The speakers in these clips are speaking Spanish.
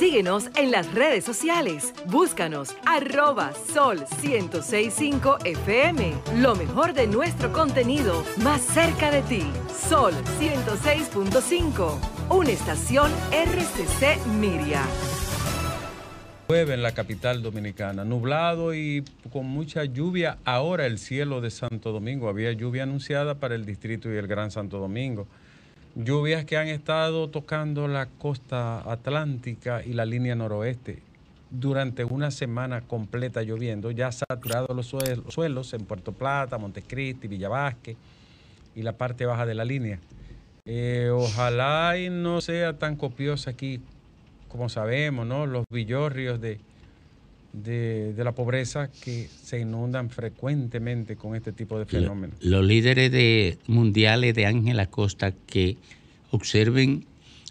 Síguenos en las redes sociales. Búscanos arroba sol 1065 FM. Lo mejor de nuestro contenido más cerca de ti. Sol 106.5. Una estación RCC Miria. Llueve en la capital dominicana, nublado y con mucha lluvia. Ahora el cielo de Santo Domingo, había lluvia anunciada para el distrito y el Gran Santo Domingo. Lluvias que han estado tocando la costa atlántica y la línea noroeste durante una semana completa lloviendo, ya saturado los suelos en Puerto Plata, Montecristi, Villa y la parte baja de la línea. Eh, ojalá y no sea tan copiosa aquí como sabemos, ¿no? Los villorrios de, de, la pobreza que se inundan frecuentemente con este tipo de fenómenos. Los, líderes de, mundiales de Ángel Acosta que observen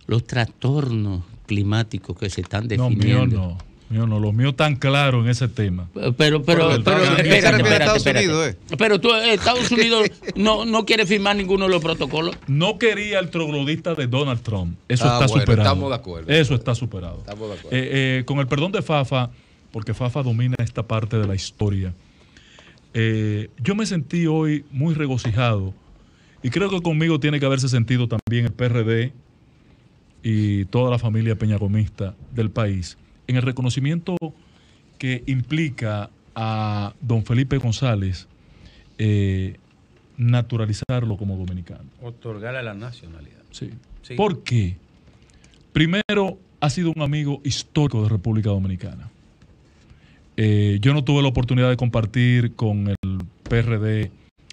los trastornos climáticos que se están definiendo. No, mío no. no, los míos están claros en ese tema. Pero, pero, pero, espérate, Pero tú, Estados Unidos no, no quiere firmar ninguno de los protocolos. No quería el troglodita de Donald Trump. Eso ah, está superado. Estamos de acuerdo. Eso está superado. Estamos de acuerdo. Eh, eh, con el perdón de Fafa, porque Fafa domina esta parte de la historia. Eh, yo me sentí hoy muy regocijado y creo que conmigo tiene que haberse sentido también el PRD y toda la familia peñagomista del país en el reconocimiento que implica a don Felipe González eh, naturalizarlo como dominicano. Otorgarle la nacionalidad. Sí. sí. ¿Por qué? Primero, ha sido un amigo histórico de República Dominicana. Eh, yo no tuve la oportunidad de compartir con el PRD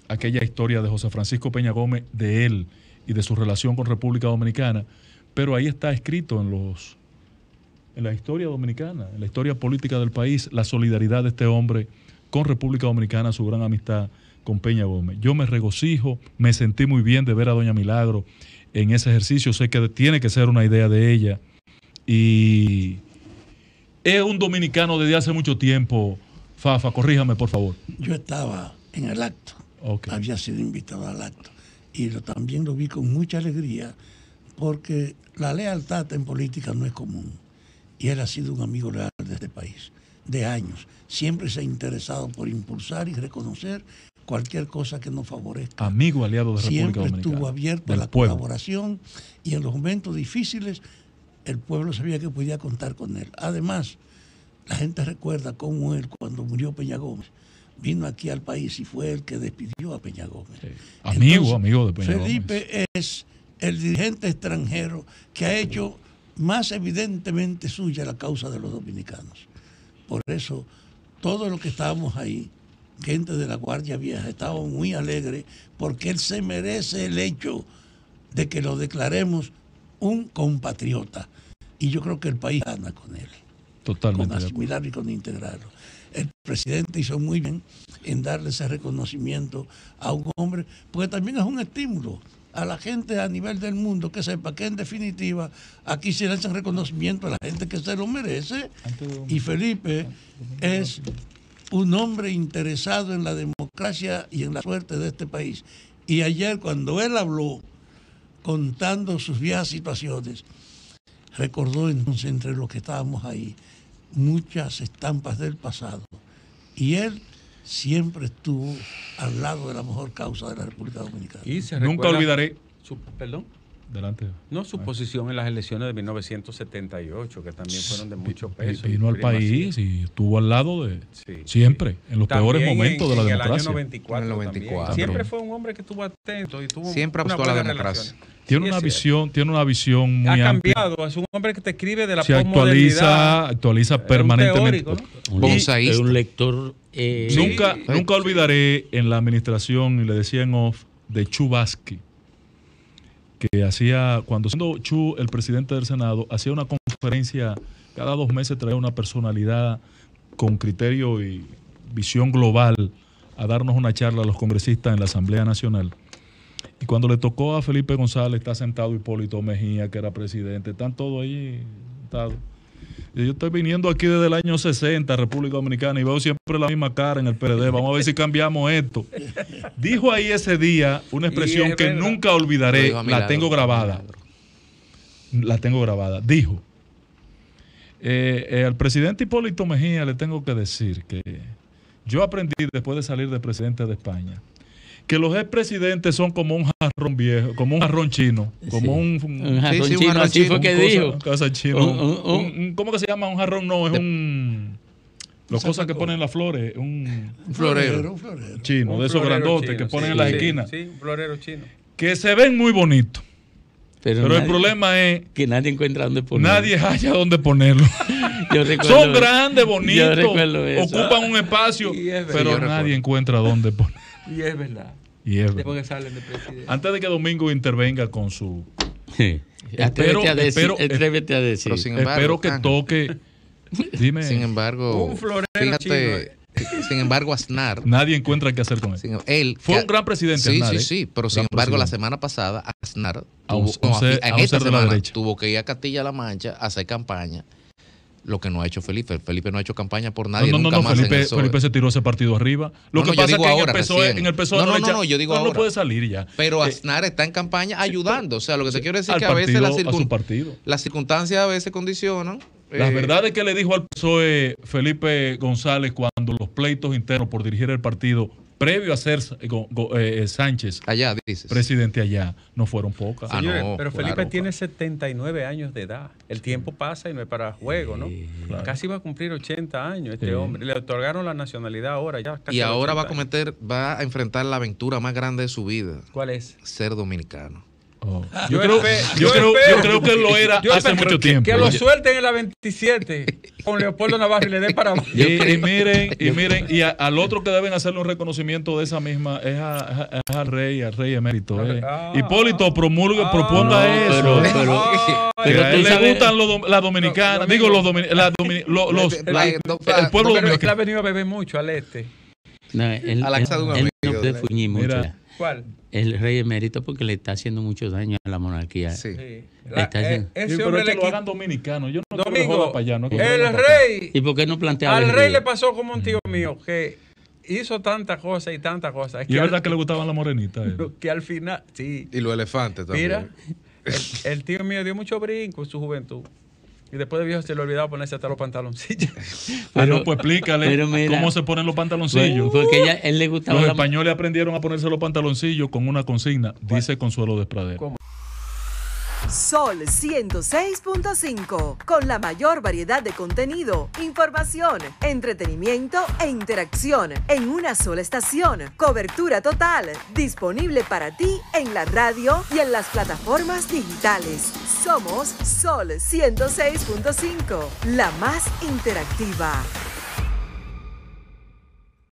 aquella historia de José Francisco Peña Gómez, de él y de su relación con República Dominicana, pero ahí está escrito en los en la historia dominicana, en la historia política del país, la solidaridad de este hombre con República Dominicana, su gran amistad con Peña Gómez. Yo me regocijo, me sentí muy bien de ver a Doña Milagro en ese ejercicio, sé que tiene que ser una idea de ella y es un dominicano desde hace mucho tiempo. Fafa, corríjame, por favor. Yo estaba en el acto. Había sido invitado al acto. Y también lo vi con mucha alegría, porque la lealtad en política no es común. Y él ha sido un amigo real de este país, de años. Siempre se ha interesado por impulsar y reconocer cualquier cosa que nos favorezca. Amigo aliado de República Siempre estuvo abierto a la colaboración y en los momentos difíciles el pueblo sabía que podía contar con él. Además, la gente recuerda cómo él, cuando murió Peña Gómez, vino aquí al país y fue el que despidió a Peña Gómez. Amigo, amigo de Peña Felipe es el dirigente extranjero que ha hecho más evidentemente suya la causa de los dominicanos. Por eso, todos los que estábamos ahí, gente de la Guardia Vieja, estábamos muy alegres porque él se merece el hecho de que lo declaremos un compatriota. Y yo creo que el país gana con él. Totalmente. Con asimilarlo y con integrarlo. El presidente hizo muy bien en darle ese reconocimiento a un hombre, porque también es un estímulo a la gente a nivel del mundo que sepa que en definitiva aquí se le hacen reconocimiento a la gente que se lo merece. Y Felipe es un hombre interesado en la democracia y en la suerte de este país. Y ayer cuando él habló contando sus viejas situaciones, recordó entonces entre los que estábamos ahí muchas estampas del pasado. Y él siempre estuvo al lado de la mejor causa de la República Dominicana. Nunca olvidaré. perdón. Delante. No, su posición en las elecciones de 1978, que también fueron de mucho peso. Y vino al país y estuvo al lado de. Siempre, en los peores momentos de la democracia. En el 94. Siempre fue un hombre que estuvo atento y tuvo Siempre apostó a la democracia. Tiene una visión, tiene una visión muy ha cambiado, es un hombre que te escribe de la Se actualiza, actualiza permanentemente. es un lector. Eh, nunca, nunca olvidaré en la administración, y le decía en off, de Chubasky, que hacía, cuando siendo Chu el presidente del Senado, hacía una conferencia, cada dos meses traía una personalidad con criterio y visión global a darnos una charla a los congresistas en la Asamblea Nacional. Y cuando le tocó a Felipe González, está sentado Hipólito Mejía, que era presidente, están todos ahí sentados. Yo estoy viniendo aquí desde el año 60, República Dominicana, y veo siempre la misma cara en el PRD. Vamos a ver si cambiamos esto. Dijo ahí ese día una expresión que nunca olvidaré, la tengo grabada. La tengo grabada. Dijo, Eh, eh, al presidente Hipólito Mejía le tengo que decir que yo aprendí después de salir de presidente de España que los expresidentes son como un jarrón viejo, como un jarrón chino, como un, Un jarrón sí, chino, jarrón así chino, fue un que cosa- dijo. cosa chino. Un- un- un- Un- un- ¿Cómo que se llama un jarrón? No, es un... Las cosas que ponen las flores, un Un florero. Un florero. chino, Un de esos grandotes chino, que ponen sí, en las sí, esquinas, Sí, un florero chino. que se ven muy bonitos. Pero, Pero el problema es que nadie encuentra dónde ponerlo. nadie haya dónde ponerlo. Yo recuerdo Son grandes, bonitos, ocupan un espacio, Y es verdad. pero Yo nadie recuerdo. encuentra dónde poner. Y es verdad. Y es verdad. Después que salen de presidente. Antes de que Domingo intervenga con su... Sí. Espero- Atrévete a decir. espero- atrévete a decir. Pero sin embargo, espero que toque... Dime, Sin embargo, Un florero fíjate, sin embargo, Aznar, nadie encuentra qué hacer con él. sin- él Fue que- un gran presidente, Sí, Aznar, sí, ¿eh? sí, pero sin embargo, la semana pasada, Aznar, A tuvo- no, en esta de semana tuvo que ir a Castilla-La Mancha a hacer campaña, lo que no ha hecho Felipe. Felipe no ha hecho campaña por nadie no, no, nunca no, más en Felipe, el PSOE. Felipe se tiró ese partido arriba. Lo No, que no, pasa es que en, ahora, el PSOE, en el PSOE No, no, derecha, no, no, yo digo no, no ahora. puede salir ya. Pero Eh, Aznar está en campaña ayudando. O sea, lo que se quiere decir al que a veces circun- las circunstancias a veces condicionan. Las eh, verdades que le dijo al PSOE Felipe González cuando los pleitos internos por dirigir el partido previo a ser eh, Go- Go- eh, Sánchez Allá, dices. presidente allá no fueron pocas. Ah, no, pero Felipe claro, tiene claro. 79 años de edad. El tiempo pasa y no es para juego, ¿no? claro. Casi va a cumplir 80 años este Sí. hombre. Le otorgaron la nacionalidad ahora ya. casi y ahora va a 80 años. cometer, va a enfrentar la aventura más grande de su vida, ¿Cuál es? ser dominicano. Oh. Yo Yo, creo, yo, creo, espero- yo creo que él lo era Yo hace mucho que- tiempo. Que lo suelten en la 27 con Leopoldo Navarro y le den para abajo. Y, y miren, y miren, y a- al otro que deben hacerle un reconocimiento de esa misma es, a- es al rey, al rey emérito. eh. Ah. Hipólito, promulgue, Ah. proponga No, eso. pero- pero- a él le sabes- gustan las dominicanas, digo lo los, domin- las domi- lo- los- La- la- la- el pueblo él ha dominicano. venido a beber mucho al este. No, él, A la él- casa de un él amigo no puede de- fuñir mucho. Mira. ¿Cuál? El rey emérito porque le está haciendo mucho daño a la monarquía. Sí. Sí. La- Está eh. Sí, ese pero hombre es que le lo hagan dominicano. Yo no que Domingo, para allá. No que el joda para acá. rey, ¿Y por qué no plantea al el rey le pasó como un tío mío que hizo tantas cosas y tantas cosas. Y es al- verdad que le gustaban las morenitas. que al final, sí, Y los elefantes también. mira, el, el tío mío dio mucho brinco en su juventud. Y después de viejo se le olvidaba ponerse hasta los pantaloncillos. Ah, no, pues explícale pero mira- cómo se ponen los pantaloncillos. Porque ella, él le gustaba Los la- españoles aprendieron a ponerse los pantaloncillos con una consigna, dice Consuelo Despradero. ¿Cómo? Sol 106.5, con la mayor variedad de contenido, información, entretenimiento e interacción en una sola estación. Cobertura total, disponible para ti en la radio y en las plataformas digitales. Somos Sol 106.5, la más interactiva.